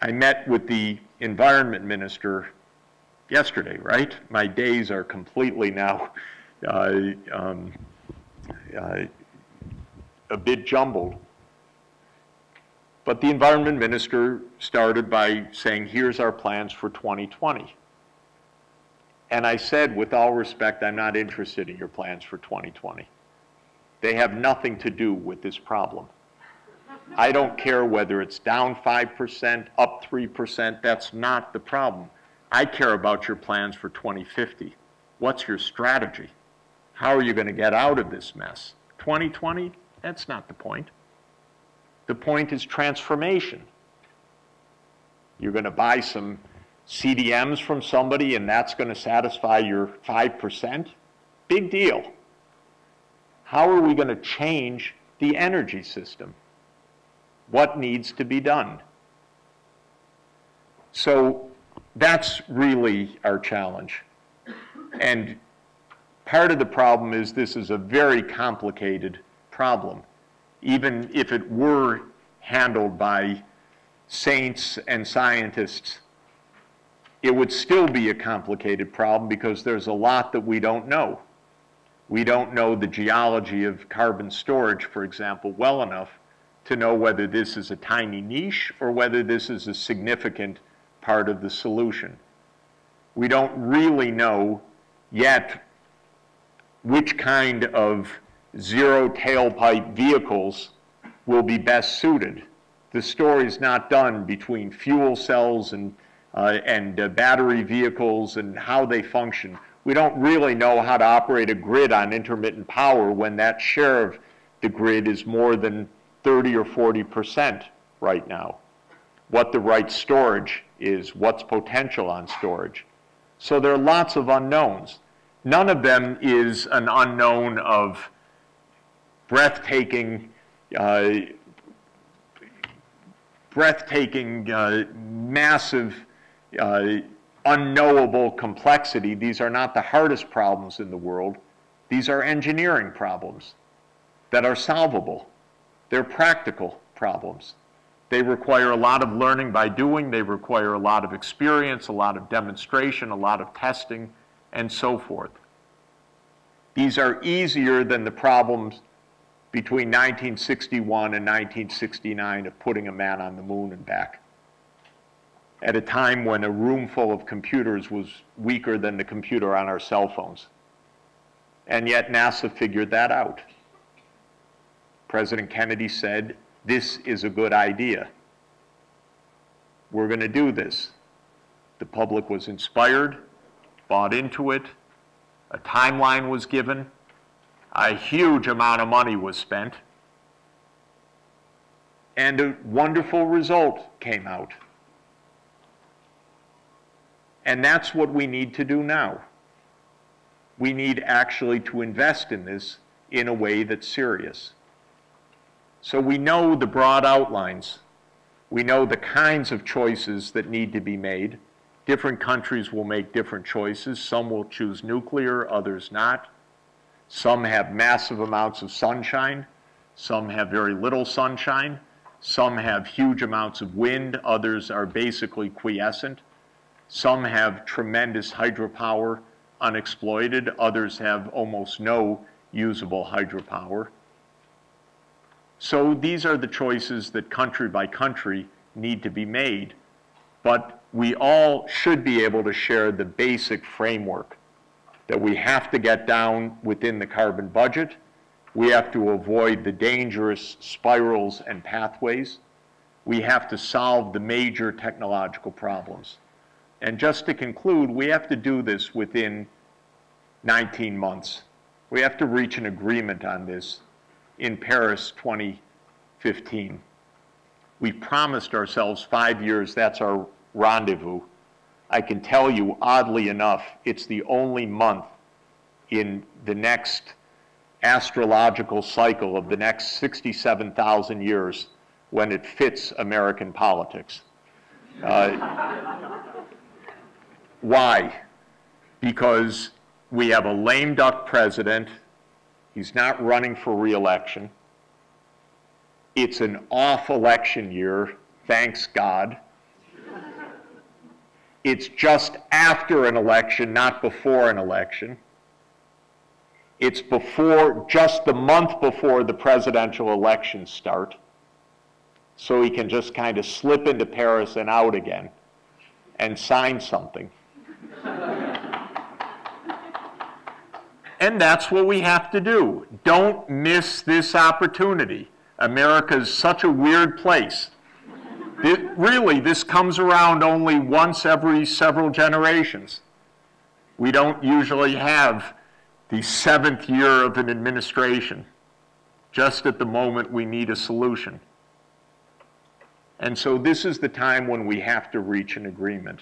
I met with the environment minister yesterday, right? My days are completely now uh, um, uh, a bit jumbled. But the environment minister started by saying, here's our plans for 2020. And I said, with all respect, I'm not interested in your plans for 2020. They have nothing to do with this problem. I don't care whether it's down 5%, up 3%, that's not the problem. I care about your plans for 2050. What's your strategy? How are you going to get out of this mess? 2020? That's not the point. The point is transformation. You're going to buy some CDMs from somebody and that's going to satisfy your 5%? Big deal. How are we going to change the energy system? What needs to be done? So that's really our challenge. And Part of the problem is this is a very complicated problem. Even if it were handled by saints and scientists, it would still be a complicated problem because there's a lot that we don't know. We don't know the geology of carbon storage, for example, well enough to know whether this is a tiny niche or whether this is a significant part of the solution. We don't really know yet which kind of zero tailpipe vehicles will be best suited. The story is not done between fuel cells and, uh, and uh, battery vehicles and how they function. We don't really know how to operate a grid on intermittent power when that share of the grid is more than 30 or 40 percent right now. What the right storage is, what's potential on storage. So there are lots of unknowns. None of them is an unknown of breathtaking, uh, breathtaking, uh, massive, uh, unknowable complexity. These are not the hardest problems in the world. These are engineering problems that are solvable. They're practical problems. They require a lot of learning by doing. They require a lot of experience, a lot of demonstration, a lot of testing, and so forth. These are easier than the problems between 1961 and 1969 of putting a man on the moon and back at a time when a room full of computers was weaker than the computer on our cell phones. And yet NASA figured that out. President Kennedy said, this is a good idea. We're going to do this. The public was inspired, bought into it, a timeline was given, a huge amount of money was spent, and a wonderful result came out. And that's what we need to do now. We need actually to invest in this in a way that's serious. So we know the broad outlines. We know the kinds of choices that need to be made. Different countries will make different choices. Some will choose nuclear, others not. Some have massive amounts of sunshine. Some have very little sunshine. Some have huge amounts of wind. Others are basically quiescent. Some have tremendous hydropower unexploited. Others have almost no usable hydropower. So these are the choices that country by country need to be made. But we all should be able to share the basic framework that we have to get down within the carbon budget. We have to avoid the dangerous spirals and pathways. We have to solve the major technological problems. And just to conclude, we have to do this within 19 months. We have to reach an agreement on this in Paris 2015. We promised ourselves five years, that's our rendezvous. I can tell you, oddly enough, it's the only month in the next astrological cycle of the next 67,000 years when it fits American politics. Uh, why? Because we have a lame duck president. He's not running for reelection. It's an off election year, thanks God. It's just after an election, not before an election. It's before, just the month before the presidential elections start. So he can just kind of slip into Paris and out again and sign something. and that's what we have to do. Don't miss this opportunity. America is such a weird place. It, really, this comes around only once every several generations. We don't usually have the seventh year of an administration, just at the moment we need a solution. And so this is the time when we have to reach an agreement.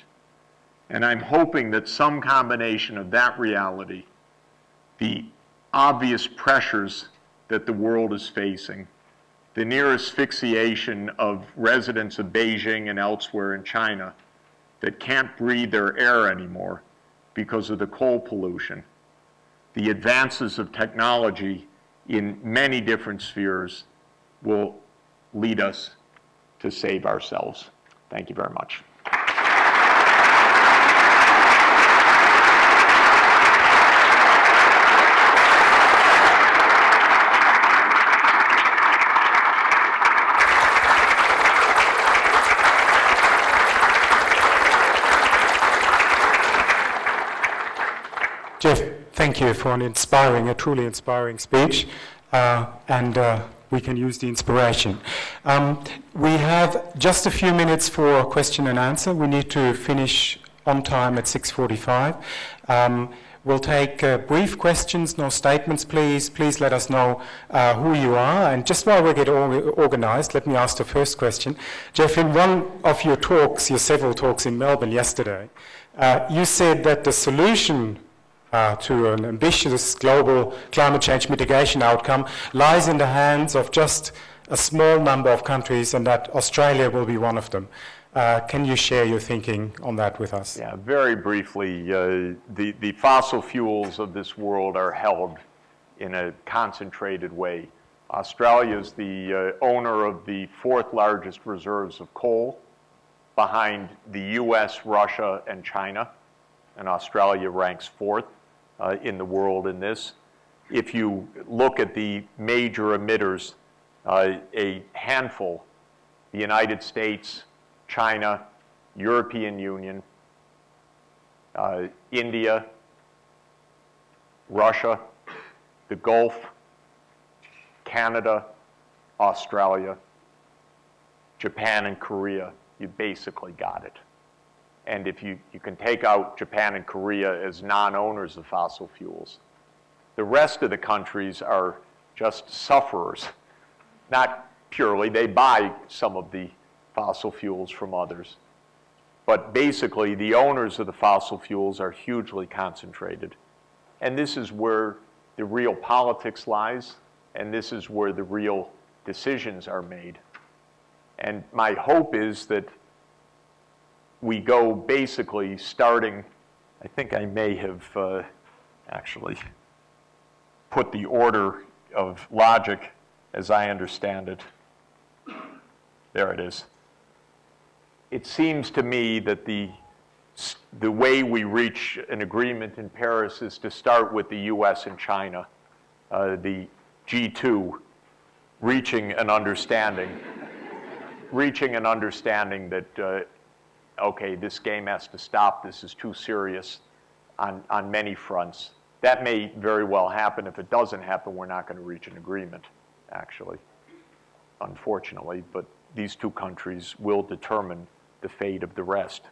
And I'm hoping that some combination of that reality, the obvious pressures that the world is facing, the near asphyxiation of residents of Beijing and elsewhere in China that can't breathe their air anymore because of the coal pollution, the advances of technology in many different spheres will lead us to save ourselves. Thank you very much. Jeff, thank you for an inspiring, a truly inspiring speech. Uh, and uh, we can use the inspiration. Um, we have just a few minutes for question and answer. We need to finish on time at 6.45. Um, we'll take uh, brief questions, no statements, please. Please let us know uh, who you are. And just while we get all organized, let me ask the first question. Jeff, in one of your talks, your several talks in Melbourne yesterday, uh, you said that the solution uh, to an ambitious global climate change mitigation outcome lies in the hands of just a small number of countries and that Australia will be one of them. Uh, can you share your thinking on that with us? Yeah, very briefly. Uh, the, the fossil fuels of this world are held in a concentrated way. Australia is the uh, owner of the fourth largest reserves of coal behind the US, Russia, and China, and Australia ranks fourth uh, in the world in this. If you look at the major emitters, uh, a handful, the United States, China, European Union, uh, India, Russia, the Gulf, Canada, Australia, Japan, and Korea, you basically got it. And if you, you can take out Japan and Korea as non-owners of fossil fuels, the rest of the countries are just sufferers. Not purely, they buy some of the fossil fuels from others. But basically, the owners of the fossil fuels are hugely concentrated. And this is where the real politics lies, and this is where the real decisions are made. And my hope is that we go basically starting, I think I may have uh, actually put the order of logic as I understand it. There it is. It seems to me that the, the way we reach an agreement in Paris is to start with the US and China uh, the G2 reaching an understanding, reaching an understanding that, uh, okay, this game has to stop, this is too serious on, on many fronts. That may very well happen. If it doesn't happen, we're not going to reach an agreement, actually, unfortunately. But these two countries will determine the fate of the rest.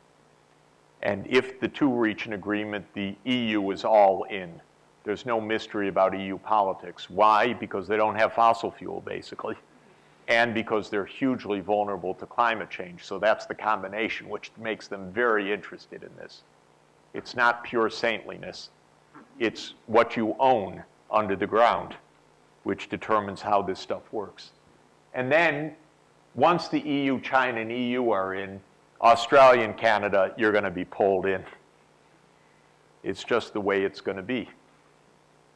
And if the two reach an agreement, the EU is all in. There's no mystery about EU politics. Why? Because they don't have fossil fuel, basically, and because they're hugely vulnerable to climate change. So that's the combination which makes them very interested in this. It's not pure saintliness. It's what you own under the ground, which determines how this stuff works. And then once the EU, China, and EU are in, Australia and Canada, you're going to be pulled in. It's just the way it's going to be.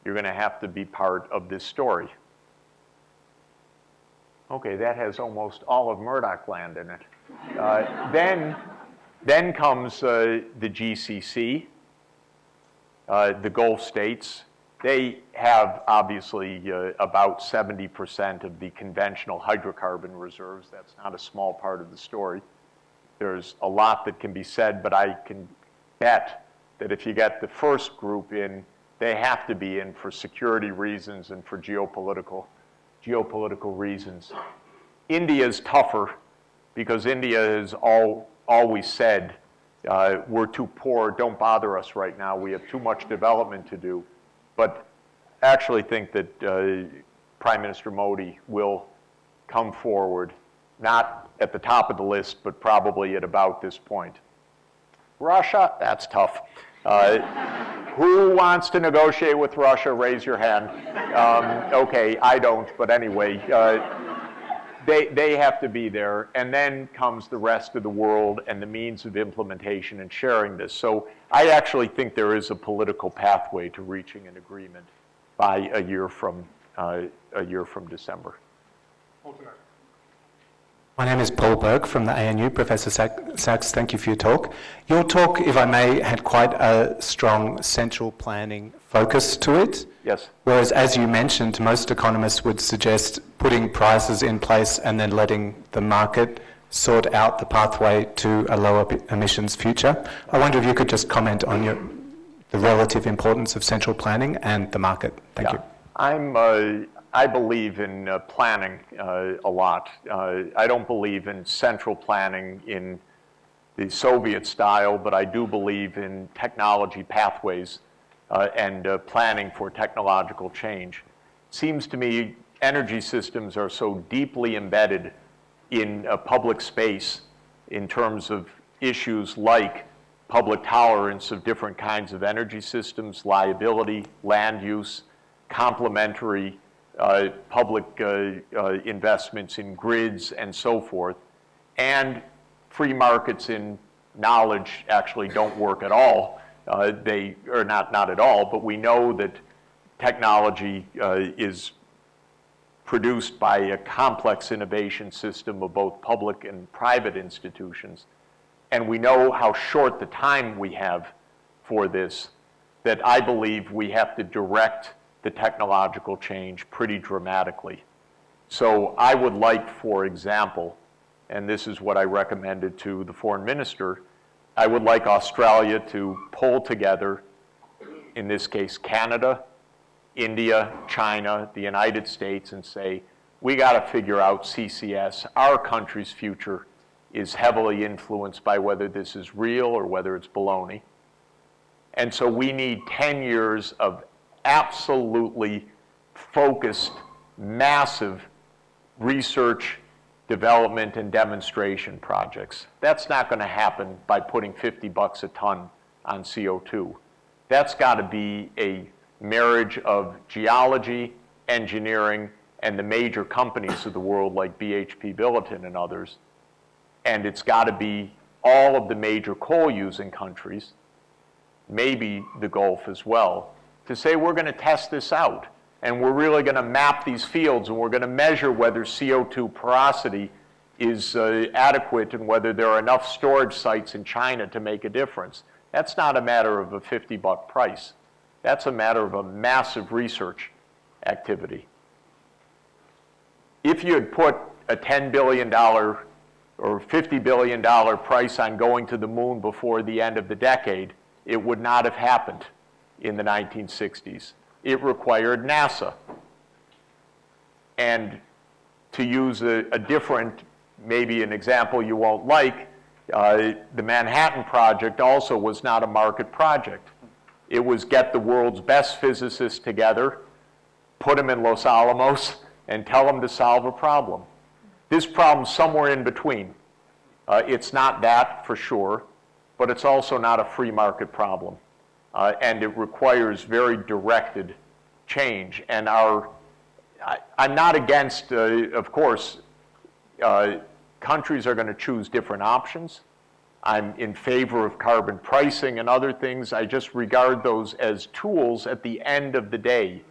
You're going to have to be part of this story. Okay, that has almost all of Murdoch land in it. Uh, then, then comes uh, the GCC, uh, the Gulf states. They have obviously uh, about 70% of the conventional hydrocarbon reserves. That's not a small part of the story. There's a lot that can be said, but I can bet that if you get the first group in, they have to be in for security reasons and for geopolitical, geopolitical reasons. India is tougher because India has all, always said, uh, we're too poor, don't bother us right now, we have too much development to do. But I actually think that uh, Prime Minister Modi will come forward, not at the top of the list, but probably at about this point. Russia, that's tough. Uh, who wants to negotiate with Russia? Raise your hand. Um, okay, I don't, but anyway, uh, they, they have to be there. And then comes the rest of the world and the means of implementation and sharing this. So I actually think there is a political pathway to reaching an agreement by a year from, uh, a year from December. My name is Paul Burke from the ANU. Professor Sachs, thank you for your talk. Your talk, if I may, had quite a strong central planning focus to it. Yes. Whereas, as you mentioned, most economists would suggest putting prices in place and then letting the market sort out the pathway to a lower emissions future. I wonder if you could just comment on your, the relative importance of central planning and the market. Thank yeah. you. I'm, uh, I believe in uh, planning uh, a lot. Uh, I don't believe in central planning in the Soviet style, but I do believe in technology pathways uh, and uh, planning for technological change. It seems to me energy systems are so deeply embedded in a public space in terms of issues like public tolerance of different kinds of energy systems, liability, land use, complementary public uh, uh, investments in grids and so forth, and free markets in knowledge actually don't work at all. Uh, they are not, not at all, but we know that technology uh, is produced by a complex innovation system of both public and private institutions. And we know how short the time we have for this, that I believe we have to direct the technological change pretty dramatically. So I would like, for example, and this is what I recommended to the foreign minister, I would like Australia to pull together, in this case, Canada, India, China, the United States, and say, we got to figure out CCS. Our country's future is heavily influenced by whether this is real or whether it's baloney. And so we need 10 years of absolutely focused, massive research development and demonstration projects. That's not going to happen by putting 50 bucks a ton on CO2. That's got to be a marriage of geology, engineering, and the major companies of the world like BHP Billiton and others. And it's got to be all of the major coal-using countries, maybe the Gulf as well, to say we're going to test this out and we're really going to map these fields and we're going to measure whether CO2 porosity is uh, adequate and whether there are enough storage sites in China to make a difference. That's not a matter of a 50 buck price. That's a matter of a massive research activity. If you had put a $10 billion or $50 billion price on going to the moon before the end of the decade, it would not have happened in the 1960s. It required NASA. And to use a, a different, maybe an example you won't like, uh, the Manhattan Project also was not a market project. It was get the world's best physicists together, put them in Los Alamos, and tell them to solve a problem. This problem's somewhere in between. Uh, it's not that for sure, but it's also not a free market problem. Uh, and it requires very directed change. And our, I, am not against, uh, of course, uh, countries are going to choose different options. I'm in favor of carbon pricing and other things. I just regard those as tools at the end of the day,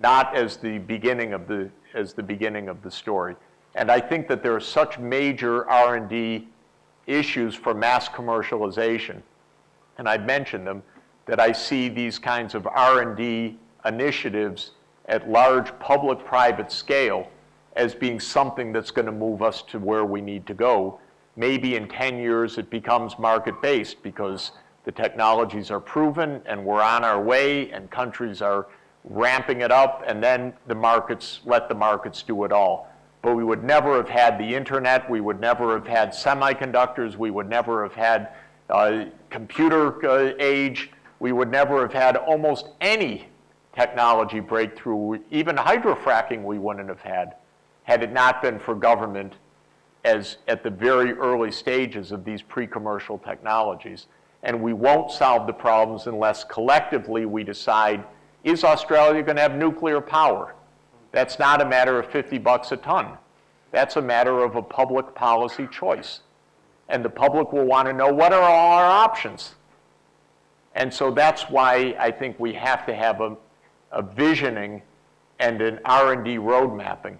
not as the beginning of the, as the, beginning of the story. And I think that there are such major R&D issues for mass commercialization, and I've mentioned them, that I see these kinds of R&D initiatives at large public-private scale as being something that's going to move us to where we need to go. Maybe in 10 years it becomes market-based because the technologies are proven and we're on our way and countries are ramping it up and then the markets, let the markets do it all. But we would never have had the internet, we would never have had semiconductors, we would never have had uh, computer uh, age, we would never have had almost any technology breakthrough, even hydrofracking we wouldn't have had, had it not been for government as at the very early stages of these pre-commercial technologies. And we won't solve the problems unless collectively we decide, is Australia going to have nuclear power? That's not a matter of 50 bucks a ton. That's a matter of a public policy choice. And the public will want to know what are all our options? And so that's why I think we have to have a, a visioning and an R&D road mapping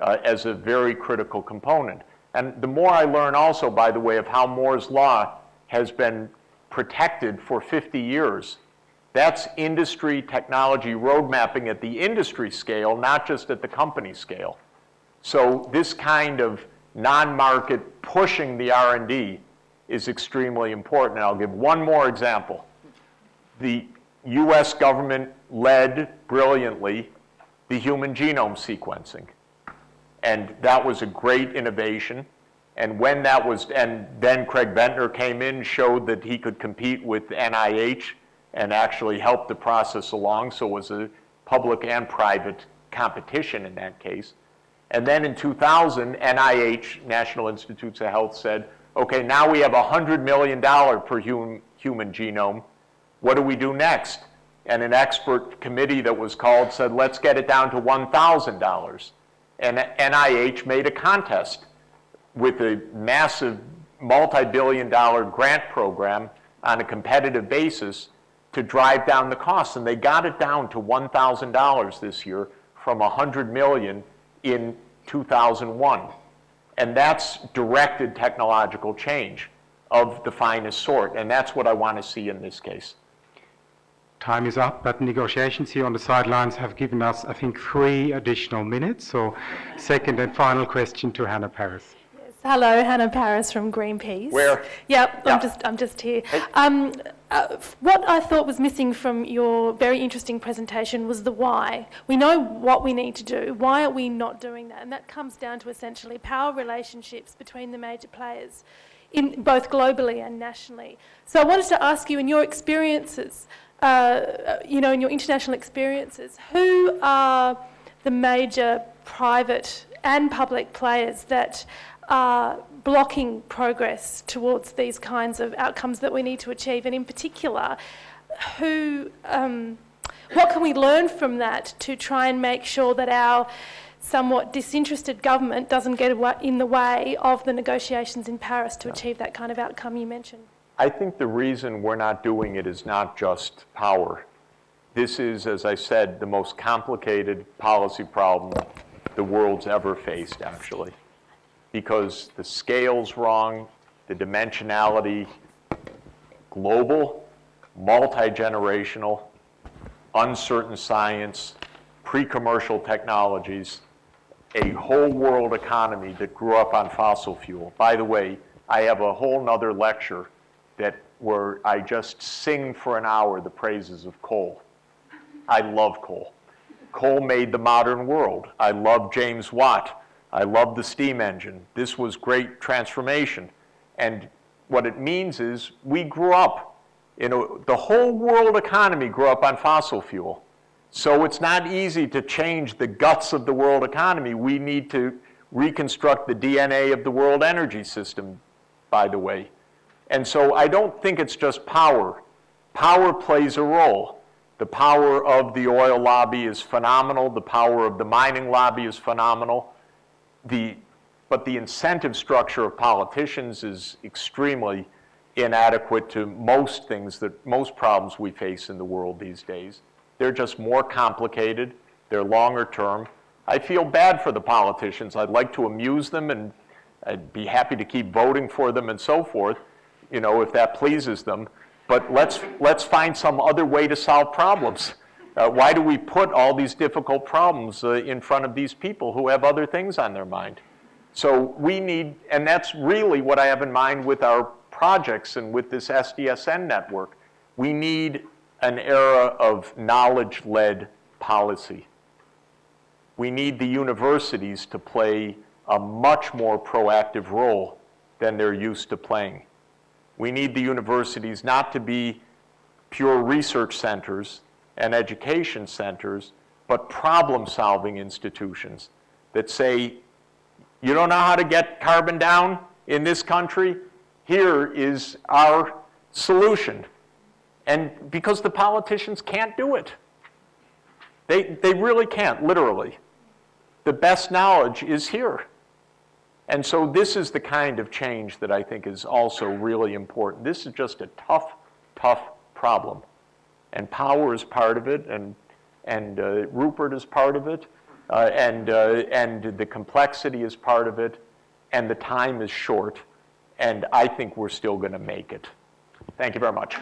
uh, as a very critical component. And the more I learn also, by the way, of how Moore's Law has been protected for 50 years, that's industry technology road mapping at the industry scale, not just at the company scale. So this kind of non-market pushing the R&D is extremely important. And I'll give one more example. The US government led brilliantly the human genome sequencing. And that was a great innovation. And when that was, and then Craig Venter came in, showed that he could compete with NIH and actually help the process along. So it was a public and private competition in that case. And then in 2000, NIH, National Institutes of Health, said, okay, now we have $100 million per human, human genome. What do we do next? And an expert committee that was called said, let's get it down to $1,000 and NIH made a contest with a massive multi-billion dollar grant program on a competitive basis to drive down the costs. And they got it down to $1,000 this year from 100 million in 2001. And that's directed technological change of the finest sort. And that's what I want to see in this case. Time is up, but negotiations here on the sidelines have given us, I think, three additional minutes. So, second and final question to Hannah Paris. Yes. Hello, Hannah Paris from Greenpeace. Where? Yep, I'm just I'm just here. Hey. Um, uh, what I thought was missing from your very interesting presentation was the why. We know what we need to do. Why are we not doing that? And that comes down to essentially power relationships between the major players, in both globally and nationally. So I wanted to ask you, in your experiences uh, you know, in your international experiences, who are the major private and public players that are blocking progress towards these kinds of outcomes that we need to achieve? And in particular, who, um, what can we learn from that to try and make sure that our somewhat disinterested government doesn't get in the way of the negotiations in Paris to achieve that kind of outcome you mentioned? I think the reason we're not doing it is not just power. This is, as I said, the most complicated policy problem the world's ever faced, actually, because the scale's wrong, the dimensionality, global, multi-generational, uncertain science, pre-commercial technologies, a whole world economy that grew up on fossil fuel. By the way, I have a whole nother lecture that where I just sing for an hour the praises of coal. I love coal. Coal made the modern world. I love James Watt. I love the steam engine. This was great transformation. And what it means is we grew up, you know, the whole world economy grew up on fossil fuel. So it's not easy to change the guts of the world economy. We need to reconstruct the DNA of the world energy system, by the way. And so I don't think it's just power. Power plays a role. The power of the oil lobby is phenomenal. The power of the mining lobby is phenomenal. The, but the incentive structure of politicians is extremely inadequate to most things that most problems we face in the world these days. They're just more complicated. They're longer term. I feel bad for the politicians. I'd like to amuse them and I'd be happy to keep voting for them and so forth, you know, if that pleases them. But let's, let's find some other way to solve problems. Uh, why do we put all these difficult problems uh, in front of these people who have other things on their mind? So we need, and that's really what I have in mind with our projects and with this SDSN network. We need an era of knowledge-led policy. We need the universities to play a much more proactive role than they're used to playing. We need the universities not to be pure research centers and education centers, but problem-solving institutions that say, you don't know how to get carbon down in this country? Here is our solution. And because the politicians can't do it. They, they really can't, literally. The best knowledge is here. And so this is the kind of change that I think is also really important. This is just a tough, tough problem. And power is part of it, and, and uh, Rupert is part of it, uh, and, uh, and the complexity is part of it, and the time is short, and I think we're still going to make it. Thank you very much.